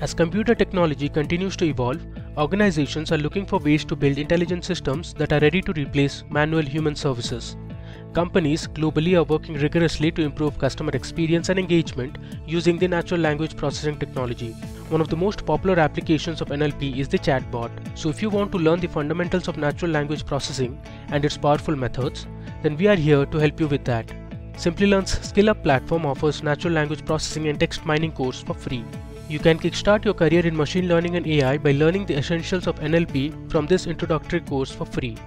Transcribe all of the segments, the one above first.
As computer technology continues to evolve, organizations are looking for ways to build intelligent systems that are ready to replace manual human services. Companies globally are working rigorously to improve customer experience and engagement using the natural language processing technology. One of the most popular applications of NLP is the chatbot. So if you want to learn the fundamentals of natural language processing and its powerful methods, then we are here to help you with that. Simplilearn's SkillUp platform offers natural language processing and text mining course for free. You can kickstart your career in machine learning and AI by learning the essentials of NLP from this introductory course for free.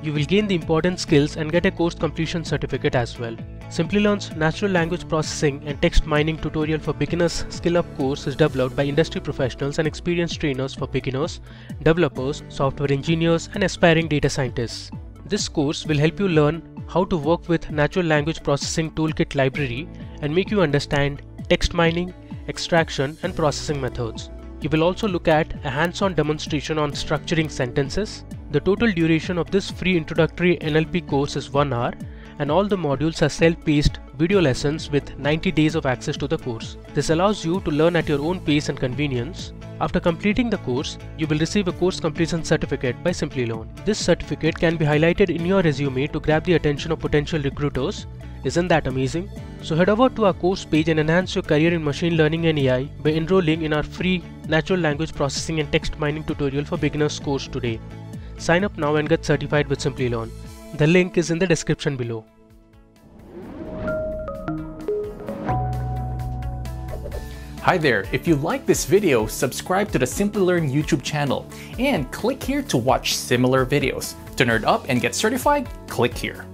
You will gain the important skills and get a course completion certificate as well. Simplilearn's natural language processing and text mining tutorial for beginners SkillUp course is developed by industry professionals and experienced trainers for beginners, developers, software engineers and aspiring data scientists. This course will help you learn how to work with natural language processing toolkit library and make you understand text mining, extraction and processing methods. You will also look at a hands-on demonstration on structuring sentences. The total duration of this free introductory NLP course is 1 hour and all the modules are self-paced video lessons with 90 days of access to the course. This allows you to learn at your own pace and convenience. After completing the course, you will receive a course completion certificate by Simplilearn. This certificate can be highlighted in your resume to grab the attention of potential recruiters. Isn't that amazing? So head over to our course page and enhance your career in machine learning and AI by enrolling in our free natural language processing and text mining tutorial for beginners course today. Sign up now and get certified with Simplilearn. The link is in the description below. Hi there, if you like this video, subscribe to the Simplilearn YouTube channel and click here to watch similar videos. To nerd up and get certified, click here.